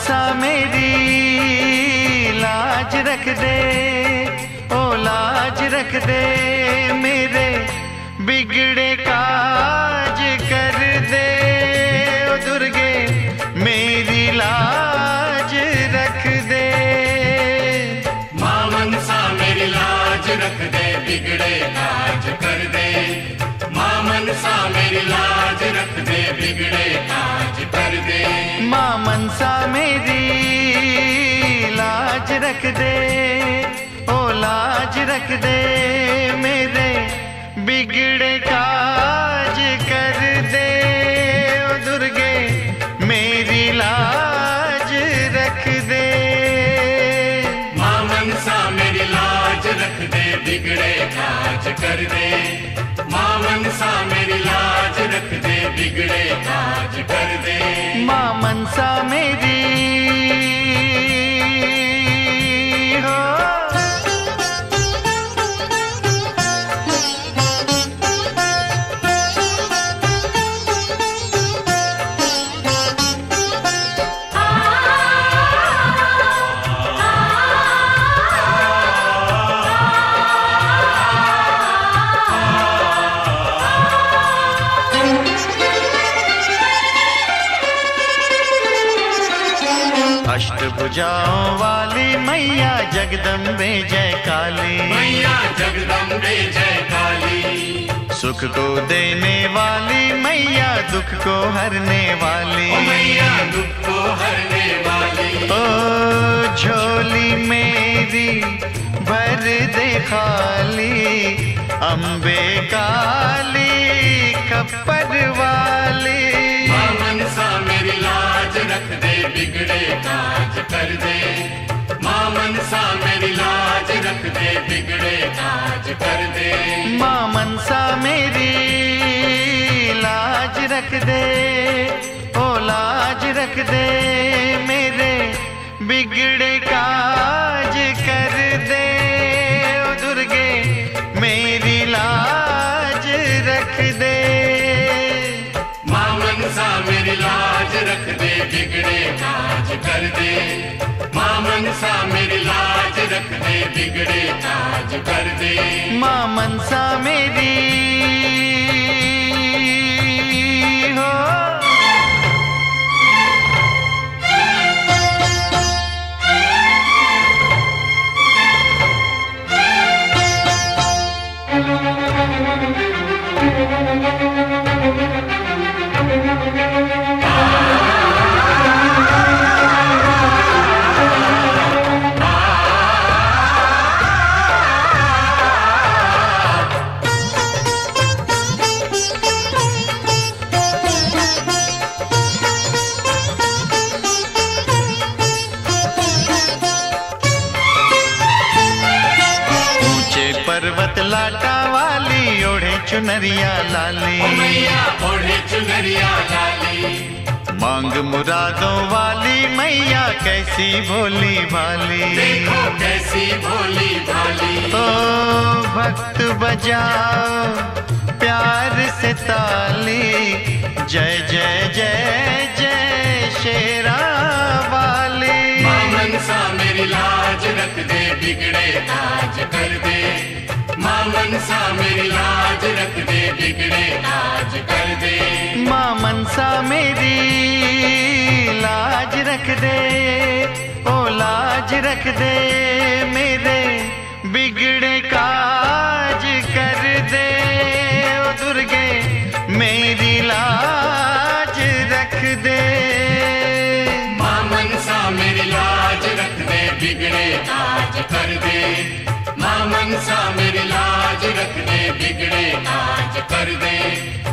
मेरी लाज रख दे, ओ लाज रख दे मेरे बिगड़े काज कर दे, ओ दुर्गे मेरी लाज रख दे। माँ मनसा मेरी लाज रख दे, बिगड़े काज कर दे। माँ मनसा मेरी लाज रख दे, बिगड़े काज मनसा मेरी लाज रख दे, ओ लाज रख दे मेरे बिगड़े काज कर दे, ओ दुर्गे मेरी लाज रख दे। माँ मनसा मेरी लाज रख दे, बिगड़े काज कर दे। माँ मनसा मेरी लाज रख दे बिगड़े आज कर दे। माँ मनसा मेरी अष्टभुजाओं वाली मैया जगदम्बे जय काली। मैया जगदम्बे जय काली। सुख को देने वाली मैया दुख को हरने वाली। मैया दुख को हरने वाली। ओ झोली मेरी भर दे खाली। अम्बे काली खप्पर वाली। मेरी लाज रख दे बिगड़े काज। कर दे। माँ मनसा मेरी लाज रख दे, बिगड़े ताज कर दे। माँ मनसा मेरी लाज रख दे, ओ लाज रख दे मेरे बिगड़े काज बिगड़े कर दे। माँ मनसा मेरी लाज रख दे बिगड़े काज कर दे। माँ पर्वत लाटा वाली ओढ़े चुनरिया लाली। ओढ़े चुनरिया लाली मांग मुरादों वाली, मैया कैसी भोली भाली। कैसी भोली भाली ओ, भक्त बजाओ, प्यार से ताली। जय जय जय जय शेरा वाली। मेरी लाज रख दे, बिगड़े काज कर दे। मनसा मेरी लाज रख दे बिगड़े काज कर दे। माँ मनसा मेरी लाज रख दे ओ लाज रख दे मेरे बिगड़े काज कर दे। ओ दुर्गे मेरी लाज रख दे। माँ मनसा मेरी लाज रख दे बिगड़े काज कर दे। माँ मनसा मेरी लाज रख दे बिगड़े नाच कर दे।